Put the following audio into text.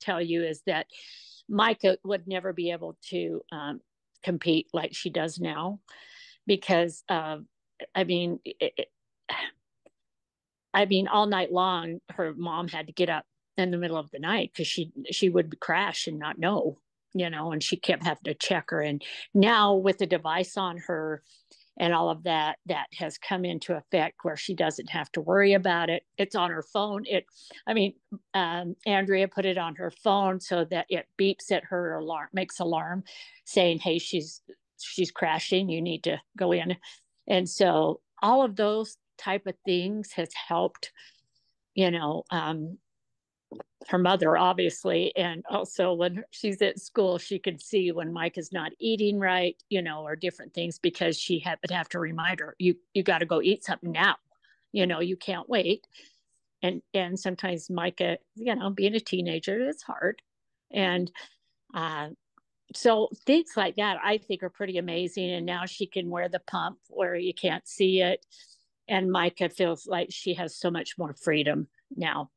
tell you is that Micah would never be able to um, compete like she does now because uh, I mean, it, it, I mean, all night long, her mom had to get up in the middle of the night because she she would crash and not know, you know, and she kept having to check her. And now with the device on her and all of that, that has come into effect where she doesn't have to worry about it. It's on her phone. It, I mean, um, Andrea put it on her phone so that it beeps at her alarm, makes alarm, saying, "Hey, she's she's crashing. You need to go in." And so all of those type of things has helped, you know, um, her mother obviously and also when she's at school she can see when Micah is not eating right you know or different things because she had, would have to remind her you you got to go eat something now. You know you can't wait. And and sometimes micah you know being a teenager is hard. And uh so things like that i think are pretty amazing and now she can wear the pump where you can't see it. And micah feels like she has so much more freedom now